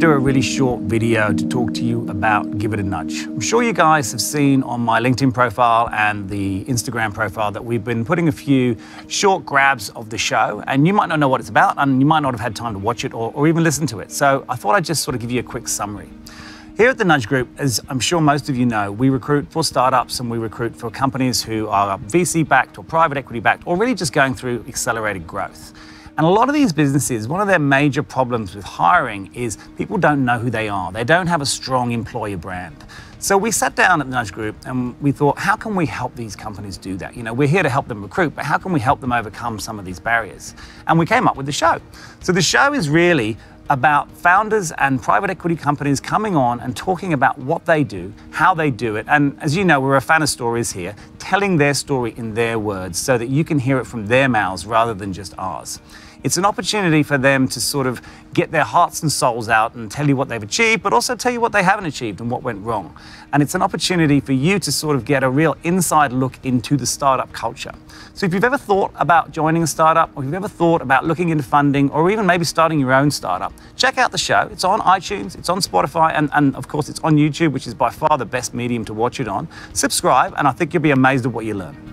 do a really short video to talk to you about Give It a Nudge. I'm sure you guys have seen on my LinkedIn profile and the Instagram profile that we've been putting a few short grabs of the show, and you might not know what it's about, and you might not have had time to watch it or, or even listen to it. So I thought I'd just sort of give you a quick summary. Here at the Nudge Group, as I'm sure most of you know, we recruit for startups and we recruit for companies who are VC backed or private equity backed or really just going through accelerated growth. And a lot of these businesses, one of their major problems with hiring is people don't know who they are. They don't have a strong employer brand. So we sat down at the Nudge Group and we thought, how can we help these companies do that? You know, we're here to help them recruit, but how can we help them overcome some of these barriers? And we came up with the show. So the show is really about founders and private equity companies coming on and talking about what they do, how they do it. And as you know, we're a fan of stories here, telling their story in their words so that you can hear it from their mouths rather than just ours. It's an opportunity for them to sort of get their hearts and souls out and tell you what they've achieved, but also tell you what they haven't achieved and what went wrong. And it's an opportunity for you to sort of get a real inside look into the startup culture. So if you've ever thought about joining a startup, or if you've ever thought about looking into funding, or even maybe starting your own startup, check out the show. It's on iTunes, it's on Spotify, and, and of course it's on YouTube, which is by far the best medium to watch it on. Subscribe, and I think you'll be amazed at what you learn.